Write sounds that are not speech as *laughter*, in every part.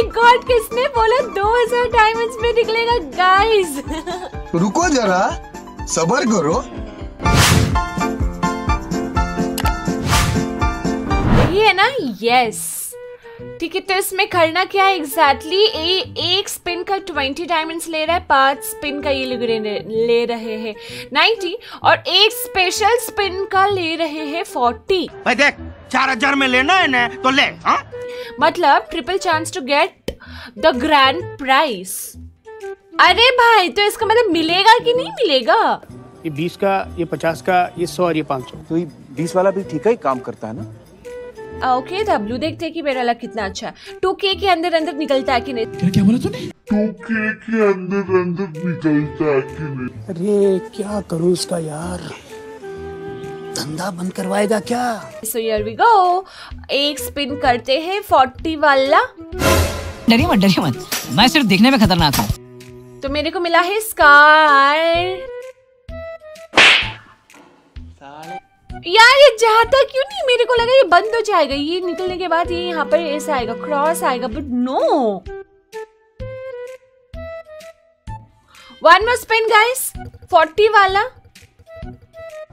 My God किसने बोला 2000 diamonds में निकलेगा गाइस रुको जरा सबर करो। ये है ना? यस ठीक है तो इसमें करना क्या है एग्जैक्टली exactly, एक स्पिन का ट्वेंटी डायमंड्स ले रहा है पाँच स्पिन का ये ले रहे हैं। नाइनटी और एक स्पेशल स्पिन का ले रहे हैं फोर्टी भाई देख चार हज़ार में लेना है ना तो ले हा? मतलब triple chance to get the grand price अरे भाई तो इसका मतलब मिलेगा कि नहीं मिलेगा? ये बीस का ये पचास का ये सौ और ये पाँच सौ। तो ये बीस वाला भी ठीक है काम करता है ना? ओके डब्लू देखते हैं कि मेरा लक कितना अच्छा है। टू के के अंदर अंदर निकलता है कि नहीं? क्या क्या बोला तूने? टू के के अंदर अंदर निकलता है कि नहीं? अरे क्या करूँ इसका यार? धंधा बंद करवाएगा क्या? सो हियर वी गो एक स्पिन करते हैं फोर्टी वाला। डरिए मत डरिए मत। मैं सिर्फ़ दिखने में खतरनाक हूँ। तो मेरे को मिला है स्कार यार ये जाता क्यों नहीं? मेरे को लगा ये बंद हो जाएगा। ये निकलने के बाद ये यहाँ पर ऐसा आएगा क्रॉस आएगा but no one more spin guys forty वाला।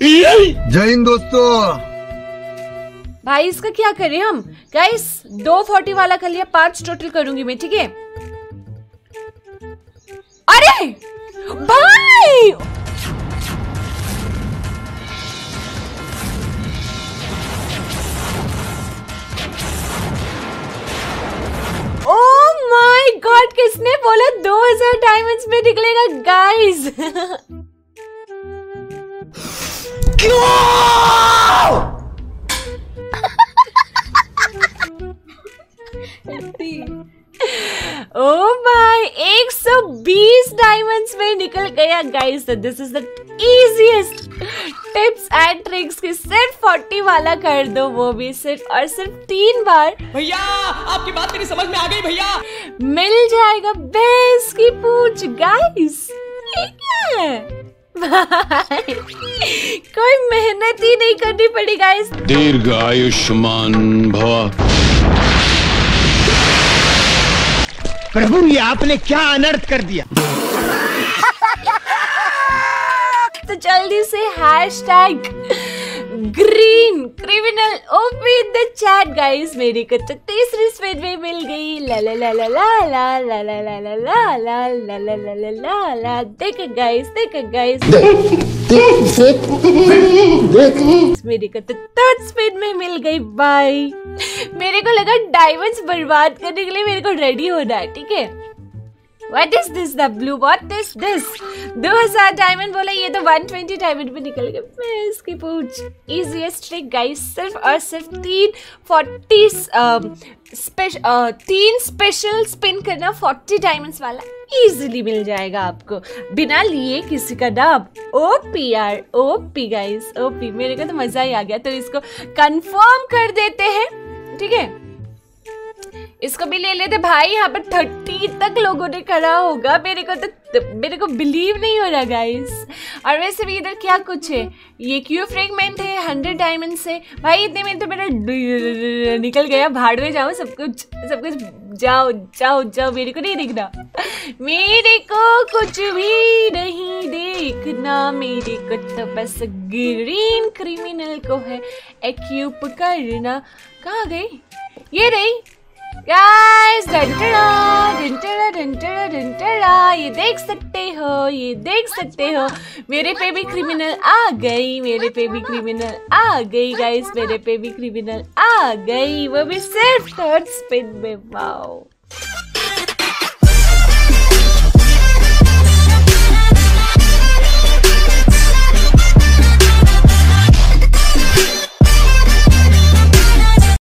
जय हिंद दोस्तों। भाई, इसका क्या करें हम? गाइस दो फोर्टी वाला कर लिया, पाँच टोटल करूँगी मैं, ठीक है? अरे! भाई! माय गॉड किसने बोला 2000 डायमंड्स में निकलेगा गाइस *laughs* ओ भाई 120 डायमंड्स में निकल गया guys this is the easiest tips and tricks की सिर्फ़ 40 वाला कर दो वो भी सिर्फ़ और सिर्फ़ तीन बार। भैया आपकी बात मेरी समझ में आ गई भैया। मिल जाएगा भैंस की पूछ गाइस है। कोई मेहनत ही नहीं करनी पड़ी गाइस दीर्घ आयुष्मान भवा। प्रभु ये आपने क्या अनर्थ कर दिया? *laughs* तो जल्दी से hashtag green criminal open the chat guys मेरे को तो तीसरी स्पीड में मिल गई ला ला ला ला ला ला ला ला ला ला ला ला ला ला ला ला ला ला देख गाइस देख गाइस मेरे को तो थर्ड स्पीड में मिल गई बाय मेरे को लगा डायमंड्स बर्बाद करने के लिए मेरे को रेडी होना है ठीक है What is this, W? What is this? 2000 diamond बोला, ये तो 120 डायमंड में निकल गए मैं इसकी पूछ इजीएस्ट ट्रिक गाइस सिर्फ़ और सिर्फ़ तीन 40 स्पेशल तीन स्पेशल स्पिन करना 40 डायमंड्स वाला इजीली मिल जाएगा आपको बिना लिए किसी का नाम O P R O P guys O P मेरे को तो मज़ा ही आ गया तो इसको कंफर्म कर देते हैं, ठीक है इसको भी ले लेते। भाई, यहाँ पर थर्टी तक लोगों ने करा होगा। मेरे को तो मेरे को बिलीव नहीं हो रहा गाइस और वैसे भी इधर क्या कुछ है? ये क्यू फ्रेगमेंट है? हंड्रेड डायमंड से भाई, इतने में तो मेरा निकल गया। भाड़ में जाओ, सब कुछ सब कुछ जाओ जाओ जाओ। मेरे को नहीं देखना। मेरे को कुछ भी नहीं देखना। मेरे को तो बस ग्रीन क्रिमिनल को है। एक्यूप करना। कहाँ गई? ये रही। गाइस ये देख सकते हो ये देख सकते हो मेरे पे भी क्रिमिनल आ गई मेरे पे भी क्रिमिनल आ गई गाइस मेरे पे भी क्रिमिनल आ गई वो भी सिर्फ़ थर्ड स्पिन में वाओ